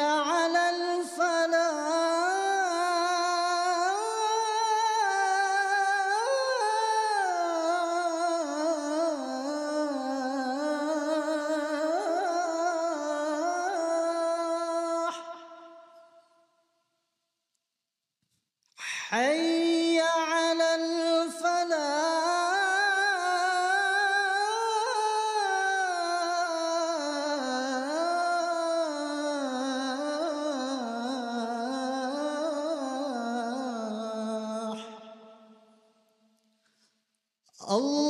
على الفلاح. حي الفلاح